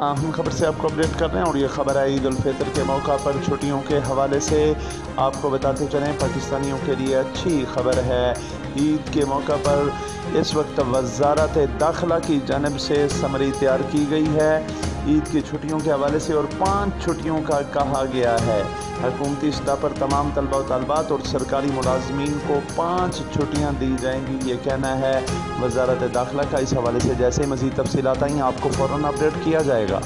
अहम खबर से आपको अपडेट कर रहे हैं और ये खबर है ईद उलफ़ितर के मौका पर। छुट्टियों के हवाले से आपको बताते चलें, पाकिस्तानियों के लिए अच्छी खबर है। ईद के मौका पर इस वक्त वजारत दाखिला की जानब से समरी तैयार की गई है। ईद की छुट्टियों के हवाले से और पाँच छुट्टियों का कहा गया है। हकूमती सतह पर तमाम तलबा तलबात और सरकारी मुलाजमीन को पाँच छुट्टियाँ दी जाएँगी, ये कहना है। वजारत दाखिला का इस हवाले से जैसे मज़ीद तफसीत आई, आपको फ़ौर अपडेट किया जाएगा।